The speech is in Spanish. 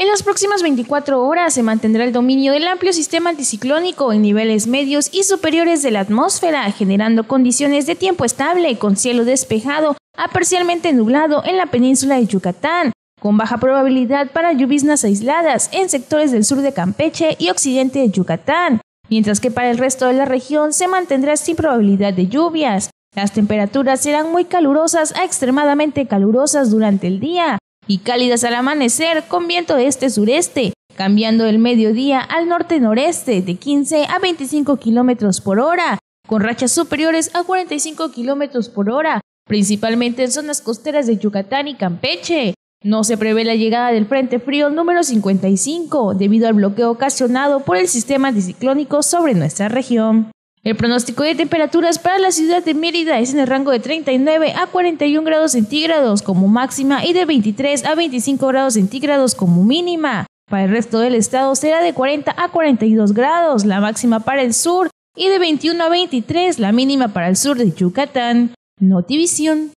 En las próximas 24 horas se mantendrá el dominio del amplio sistema anticiclónico en niveles medios y superiores de la atmósfera, generando condiciones de tiempo estable con cielo despejado a parcialmente nublado en la península de Yucatán, con baja probabilidad para lluvias aisladas en sectores del sur de Campeche y occidente de Yucatán, mientras que para el resto de la región se mantendrá sin probabilidad de lluvias. Las temperaturas serán muy calurosas a extremadamente calurosas durante el día, y cálidas al amanecer con viento este-sureste, cambiando el mediodía al norte-noreste de 15 a 25 kilómetros por hora, con rachas superiores a 45 kilómetros por hora, principalmente en zonas costeras de Yucatán y Campeche. No se prevé la llegada del Frente Frío número 55 debido al bloqueo ocasionado por el sistema anticiclónico sobre nuestra región. El pronóstico de temperaturas para la ciudad de Mérida es en el rango de 39 a 41 grados centígrados como máxima y de 23 a 25 grados centígrados como mínima. Para el resto del estado será de 40 a 42 grados, la máxima para el sur, y de 21 a 23, la mínima para el sur de Yucatán. Notivisión.